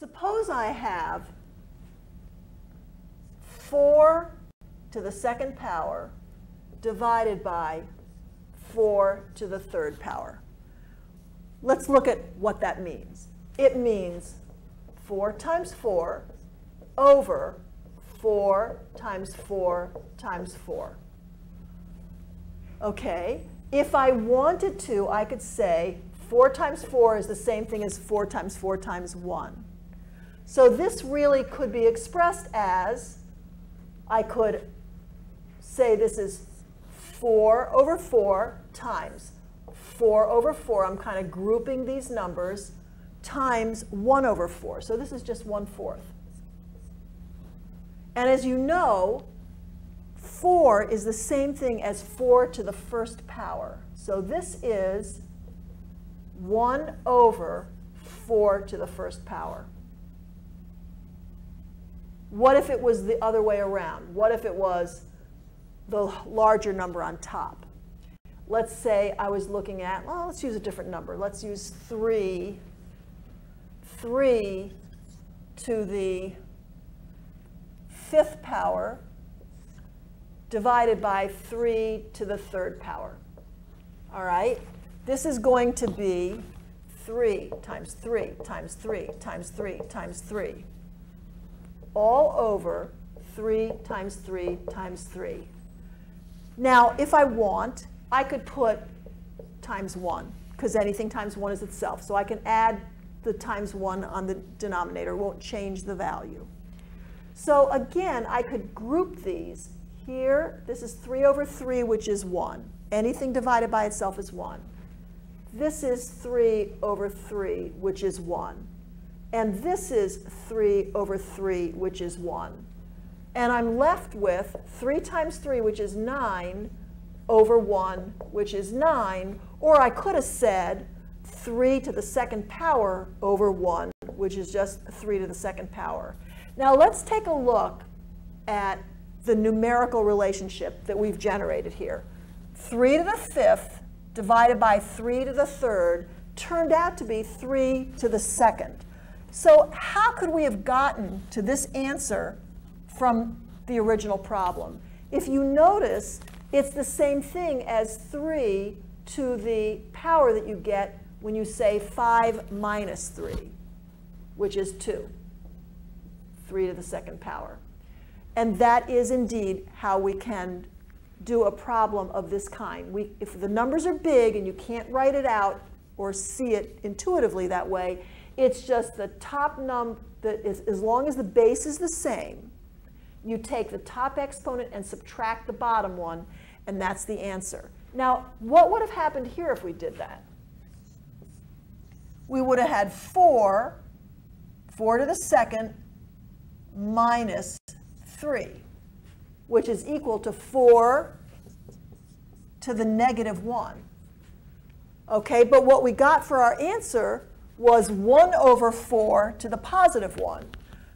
Suppose I have 4 to the second power divided by 4 to the third power. Let's look at what that means. It means 4 times 4 over 4 times 4 times 4. Okay, if I wanted to, I could say 4 times 4 is the same thing as 4 times 4 times 1. So this really could be expressed as, I could say this is 4 over 4 times 4 over 4. I'm kind of grouping these numbers times 1 over 4. So this is just 1 fourth. And as you know, 4 is the same thing as 4 to the first power. So this is 1 over 4 to the first power. What if it was the other way around? What if it was the larger number on top? Let's say I was looking at, well, let's use a different number. Let's use 3, 3 to the fifth power divided by 3 to the third power. All right? This is going to be 3 times 3 times 3 times 3 times 3 all over 3 times 3 times 3. Now, if I want, I could put times 1, because anything times 1 is itself. So I can add the times 1 on the denominator. It won't change the value. So again, I could group these. Here, this is 3 over 3, which is 1. Anything divided by itself is 1. This is 3 over 3, which is 1. And this is 3 over 3, which is 1. And I'm left with 3 times 3, which is 9, over 1, which is 9. Or I could have said 3 to the second power over 1, which is just 3 to the second power. Now let's take a look at the numerical relationship that we've generated here. 3 to the fifth divided by 3 to the third turned out to be 3 to the second. So how could we have gotten to this answer from the original problem? If you notice, it's the same thing as 3 to the power that you get when you say 5 minus 3, which is 2. 3 to the second power. And that is indeed how we can do a problem of this kind. We, if the numbers are big and you can't write it out or see it intuitively that way, it's just the top num as long as the base is the same, you take the top exponent and subtract the bottom one, and that's the answer. Now, what would have happened here if we did that? We would have had 4, 4 to the second, minus 3, which is equal to 4 to the negative 1. Okay, but what we got for our answer was 1 over 4 to the positive 1.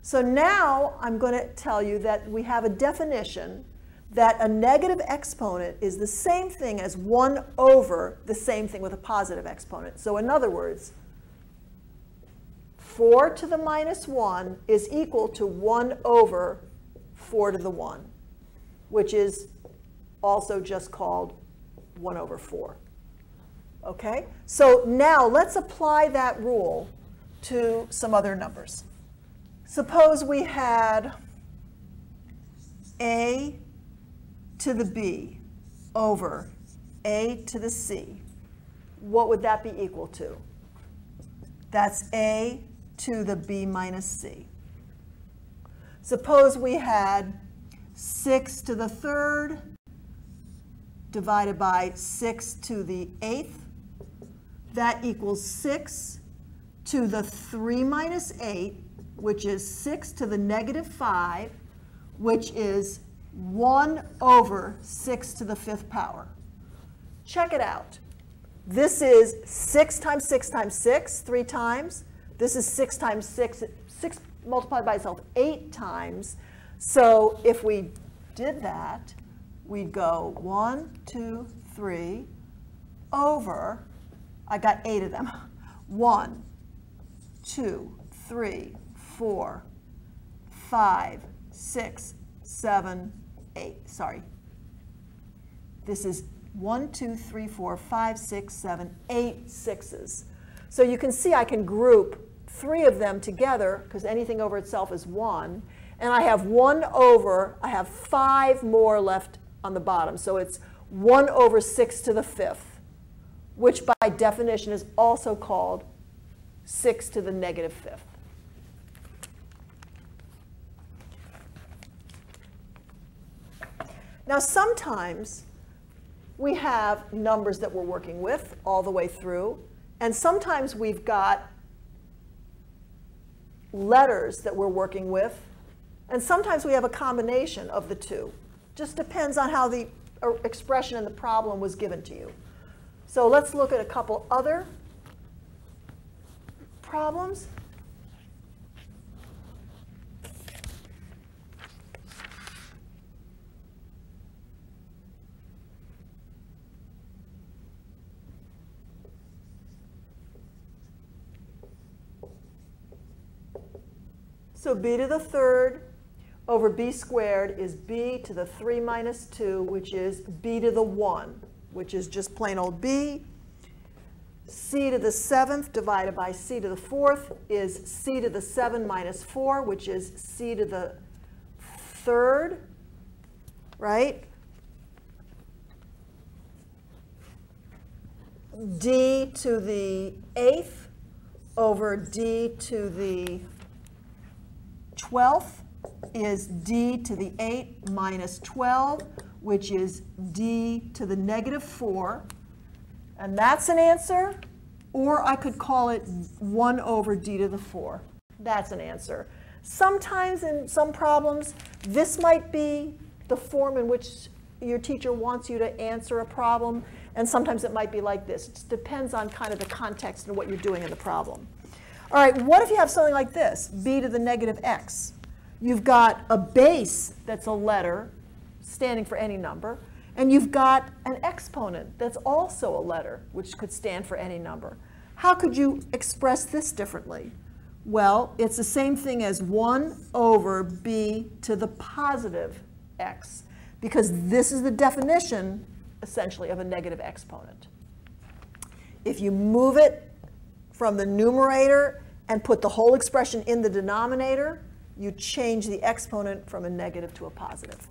So now I'm going to tell you that we have a definition that a negative exponent is the same thing as 1 over the same thing with a positive exponent. So in other words, 4 to the minus 1 is equal to 1 over 4 to the 1, which is also just called 1 over 4. Okay? So now let's apply that rule to some other numbers. Suppose we had a to the b over a to the c. What would that be equal to? That's a to the b minus c. Suppose we had 6 to the third divided by 6 to the eighth that equals 6 to the 3 minus 8, which is 6 to the negative 5, which is 1 over 6 to the fifth power. Check it out. This is 6 times 6 times 6, 3 times. This is 6 times 6, 6 multiplied by itself 8 times. So if we did that, we'd go 1, 2, 3 over I got eight of them. One, two, three, four, five, six, seven, eight. Sorry. This is one, two, three, four, five, six, seven, eight sixes. So you can see I can group three of them together because anything over itself is one. And I have one over, I have five more left on the bottom. So it's one over six to the fifth, which by definition is also called six to the negative fifth. Now sometimes we have numbers that we're working with all the way through, and sometimes we've got letters that we're working with, and sometimes we have a combination of the two. Just depends on how the uh, expression in the problem was given to you. So let's look at a couple other problems. So b to the third over b squared is b to the 3 minus 2, which is b to the 1, which is just plain old b. c to the 7th divided by c to the 4th is c to the 7 minus 4, which is c to the 3rd, right? d to the 8th over d to the 12th is d to the 8 minus 12, which is d to the negative 4. And that's an answer. Or I could call it 1 over d to the 4. That's an answer. Sometimes in some problems, this might be the form in which your teacher wants you to answer a problem, and sometimes it might be like this. It depends on kind of the context and what you're doing in the problem. All right, what if you have something like this, b to the negative x? You've got a base that's a letter standing for any number, and you've got an exponent that's also a letter, which could stand for any number. How could you express this differently? Well, it's the same thing as 1 over b to the positive x, because this is the definition, essentially, of a negative exponent. If you move it from the numerator and put the whole expression in the denominator, you change the exponent from a negative to a positive.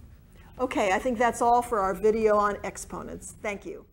Okay, I think that's all for our video on exponents. Thank you.